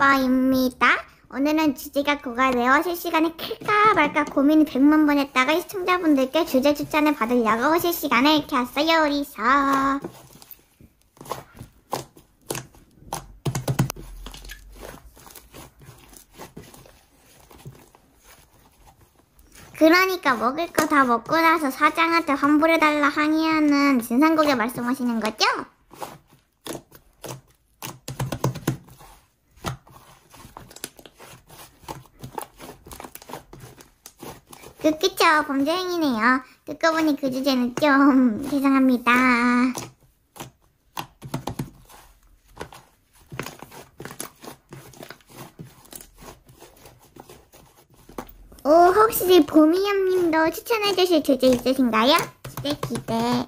오빠입니다. 오늘은 주제가 그가 네어 실 시간에 클까 말까 고민을 100만 번 했다가 시청자분들께 주제 추천을 받으려고 실시간을 켰어요, 우리서. 그러니까 먹을 거 다 먹고 나서 사장한테 환불해달라 항의하는 진상국에 말씀하시는 거죠? 그, 그쵸. 범죄 행위네요. 듣고 보니 그 주제는 좀 죄송합니다. 오, 혹시 보미ям님도 추천해주실 주제 있으신가요? 기대 기대.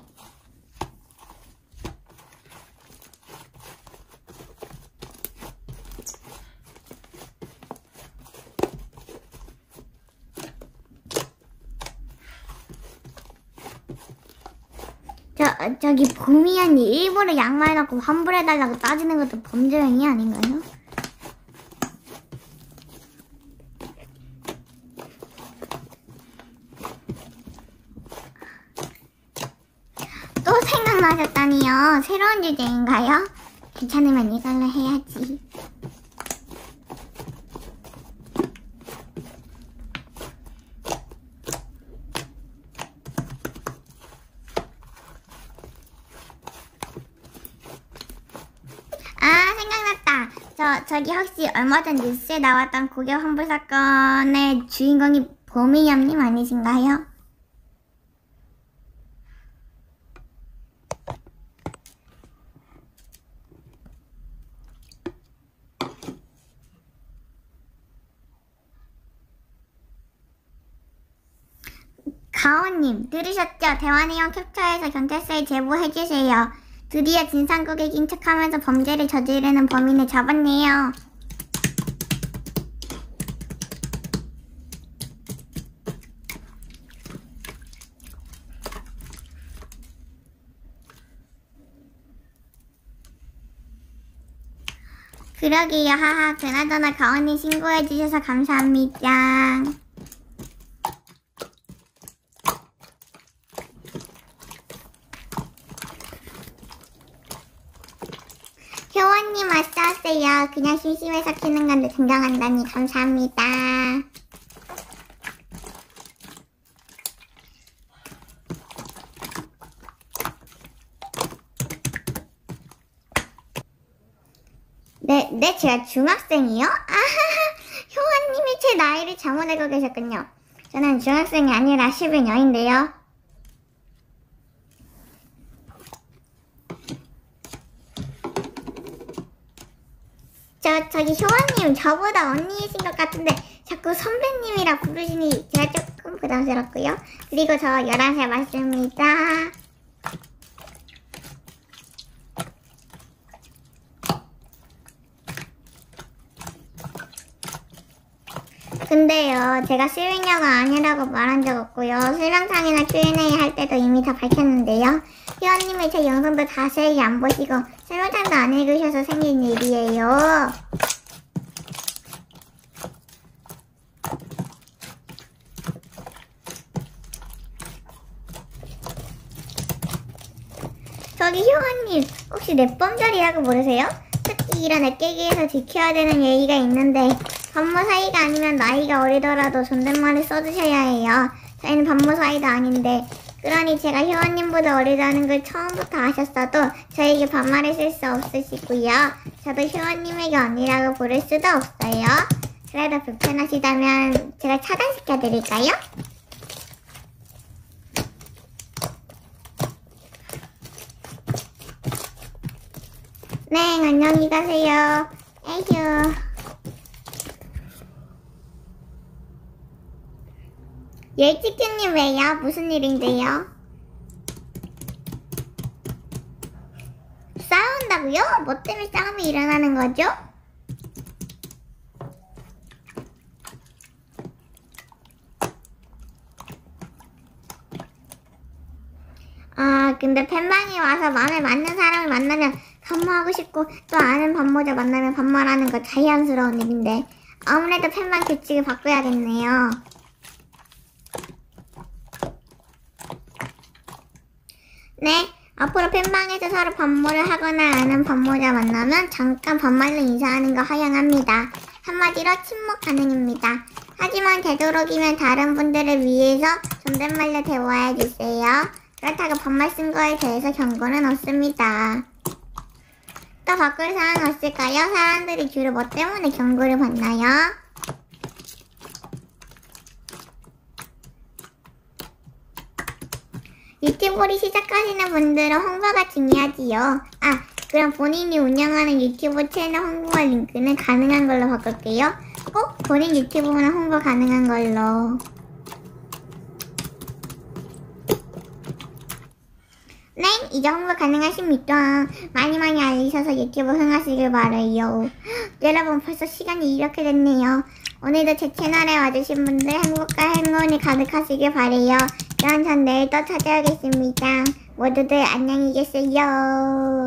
저, 저기 보미언니 일부러 양말해놓고 환불해달라고 따지는 것도 범죄행위 아닌가요? 또 생각나셨다니요. 새로운 주제인가요? 괜찮으면 이걸로 해야지. 아 저기 혹시 얼마 전 뉴스에 나왔던 고객 환불 사건의 주인공이 보미염님 아니신가요? 가온님 들으셨죠? 대화 내용 캡처해서 경찰서에 제보해주세요. 드디어 진상 고객인 척하면서 범죄를 저지르는 범인을 잡았네요. 그러게요, 하하. 그나저나 가온님 신고해주셔서 감사합니다. 효원님 어서오세요. 그냥 심심해서 키는 건데 등장한다니 감사합니다. 네, 네, 제가 중학생이요? 아하하, 효원님이 제 나이를 잘못 알고 계셨군요. 저는 중학생이 아니라 10인0인데요 저, 저기 효원님 저보다 언니이신 것 같은데 자꾸 선배님이라 부르시니 제가 조금 부담스럽고요. 그리고 저 11살 맞습니다. 근데요, 제가 실명녀가 아니라고 말한 적 없고요. 실명상이나 Q&A 할 때도 이미 다 밝혔는데요. 희원님이 제 영상도 자세히 안 보시고 설명장도 안 읽으셔서 생긴 일이에요. 저기 효원님 혹시 넷범절이라고 모르세요? 특히 이런 애깨기에서 지켜야 되는 예의가 있는데 반모 사이가 아니면 나이가 어리더라도 존댓말을 써주셔야 해요. 저희는 반모 사이도 아닌데 그러니 제가 효원님보다 어리다는 걸 처음부터 아셨어도 저에게 반말을 쓸수 없으시고요. 저도 효원님에게 언니라고 부를 수도 없어요. 그래도 불편하시다면 제가 차단시켜드릴까요? 네, 안녕히 가세요. 에휴. 예치큐님 왜요? 무슨 일인데요? 싸운다고요? 뭐 때문에 싸움이 일어나는 거죠? 아 근데 팬방에 와서 마음에 맞는 사람을 만나면 반말하고 싶고 또 아는 반모자 만나면 반말하는 거 자연스러운 일인데 아무래도 팬방 규칙을 바꿔야겠네요. 네, 앞으로 팬방에서 서로 반모를 하거나 아는 반모자 만나면 잠깐 반말로 인사하는 거 허용합니다. 한마디로 침묵 가능입니다. 하지만 되도록이면 다른 분들을 위해서 존댓말로 대화해 주세요. 그렇다고 반말 쓴 거에 대해서 경고는 없습니다. 또 바꿀 사항 없을까요? 사람들이 주로 뭐 때문에 경고를 받나요? 유튜브를 시작하시는 분들은 홍보가 중요하지요. 아, 그럼 본인이 운영하는 유튜브 채널 홍보와 링크는 가능한 걸로 바꿀게요. 꼭 본인 유튜브만 홍보 가능한 걸로. 네, 이제 홍보 가능하십니까? 많이 많이 알리셔서 유튜브 흥하시길 바래요. 여러분, 벌써 시간이 이렇게 됐네요. 오늘도 제 채널에 와주신 분들 행복과 행운이 가득하시길 바래요. 그럼 전 내일 또 찾아오겠습니다. 모두들 안녕히 계세요.